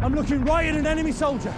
I'm looking right at an enemy soldier.